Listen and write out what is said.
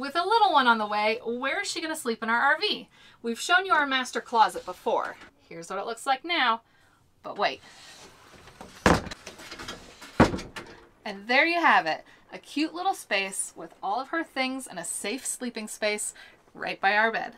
with a little one on the way, where is she going to sleep in our RV? We've shown you our master closet before. Here's what it looks like now. But wait. And there you have it. A cute little space with all of her things and a safe sleeping space right by our bed.